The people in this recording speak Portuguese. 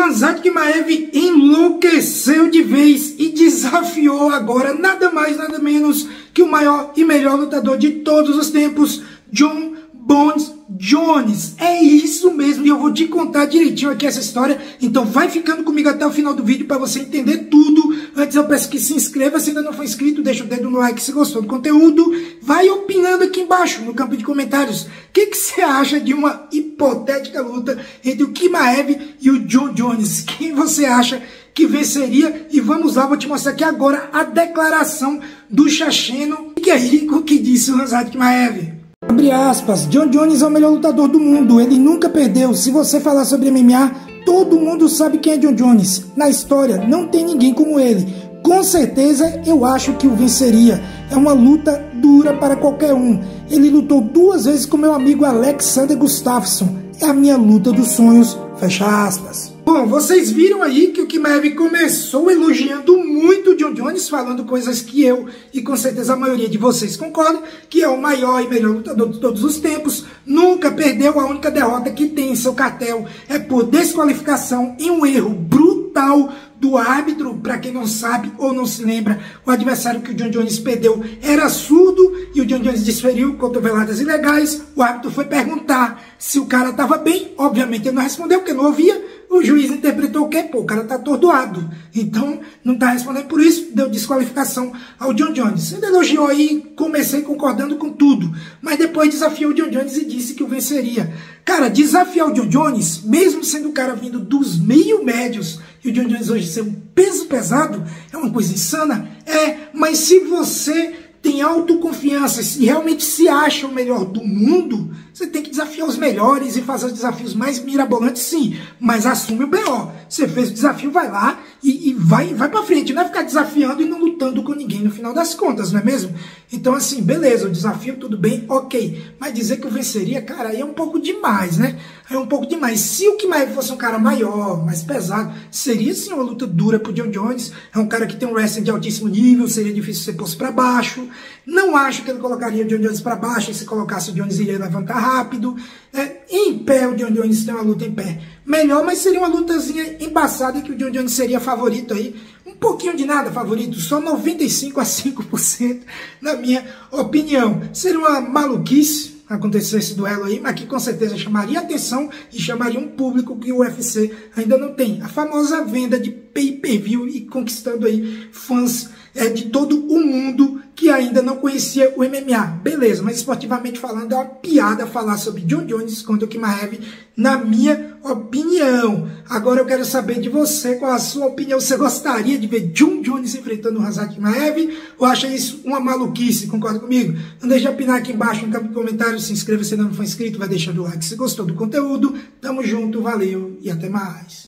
Hanzad Kimaev enlouqueceu de vez e desafiou agora nada mais, nada menos que o maior e melhor lutador de todos os tempos, John Bones Jones. É isso mesmo, e eu vou te contar direitinho aqui essa história. Então vai ficando comigo até o final do vídeo para você entender tudo. Antes eu peço que se inscreva, se ainda não for inscrito, deixa o dedo no like se gostou do conteúdo. Vai opinando aqui embaixo no campo de comentários. O que, que você acha de uma hipotética luta entre o Kimaev e o John Jones? Quem você acha que venceria? E vamos lá, vou te mostrar aqui agora a declaração do Chacheno. E aí, o que disse o Hanzad Kimaev? Abre aspas, John Jones é o melhor lutador do mundo, ele nunca perdeu. Se você falar sobre MMA, todo mundo sabe quem é John Jones. Na história, não tem ninguém como ele. Com certeza, eu acho que o venceria. É uma luta dura para qualquer um. Ele lutou duas vezes com meu amigo Alexander Gustafsson. É a minha luta dos sonhos. Fecha aspas. Bom, vocês viram aí que o Kimev começou elogiando muito o John Jones, falando coisas que eu e com certeza a maioria de vocês concordam, que é o maior e melhor lutador de todos os tempos, nunca perdeu, a única derrota que tem em seu cartel. É por desqualificação e um erro brutal do árbitro, para quem não sabe ou não se lembra, o adversário que o John Jones perdeu era surdo e o John Jones desferiu cotoveladas ilegais. O árbitro foi perguntar se o cara estava bem, obviamente ele não respondeu porque não ouvia o juiz interpretou o quê? Pô, o cara tá atordoado. Então, não tá respondendo por isso, deu desqualificação ao John Jones. Ele elogiou aí, comecei concordando com tudo. Mas depois desafiou o John Jones e disse que o venceria. Cara, desafiar o John Jones, mesmo sendo o cara vindo dos meio médios, e o John Jones hoje ser um peso pesado, é uma coisa insana? É, mas se você tem autoconfiança e realmente se acha o melhor do mundo, você tem que desafiar os melhores e fazer os desafios mais mirabolantes, sim. Mas assume o B.O. Você fez o desafio, vai lá e, e vai, vai pra frente. Não é ficar desafiando e não lutando com ninguém no final das contas, não é mesmo? Então, assim, beleza, o desafio, tudo bem, ok. Mas dizer que eu venceria, cara, aí é um pouco demais, né? É um pouco demais. Se o Kimaev fosse um cara maior, mais pesado, seria sim uma luta dura pro John Jones. É um cara que tem um wrestling de altíssimo nível, seria difícil ser posto para baixo. Não acho que ele colocaria o John Jones para baixo, e se colocasse o Jones iria levantar rápido. É, em pé, o John Jones tem uma luta em pé melhor, mas seria uma lutazinha embaçada que o John Jones seria favorito aí. Um pouquinho de nada favorito, só 95 a 5% na minha opinião. Seria uma maluquice acontecer esse duelo aí, mas que com certeza chamaria atenção e chamaria um público que o UFC ainda não tem. A famosa venda de pay-per-view e conquistando aí fãs é, de todo o mundo que ainda não conhecia o MMA. Beleza, mas esportivamente falando é uma piada falar sobre John Jones contra o Kimaev, na minha opinião. Agora eu quero saber de você, qual a sua opinião. Você gostaria de ver John Jones enfrentando o Hazak Kimaev ou acha isso uma maluquice? Concorda comigo? Não deixe de opinar aqui embaixo no campo de comentários. Se inscreva se ainda não for inscrito, vai deixando o like se gostou do conteúdo. Tamo junto, valeu e até mais.